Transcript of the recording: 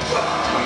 Whoa!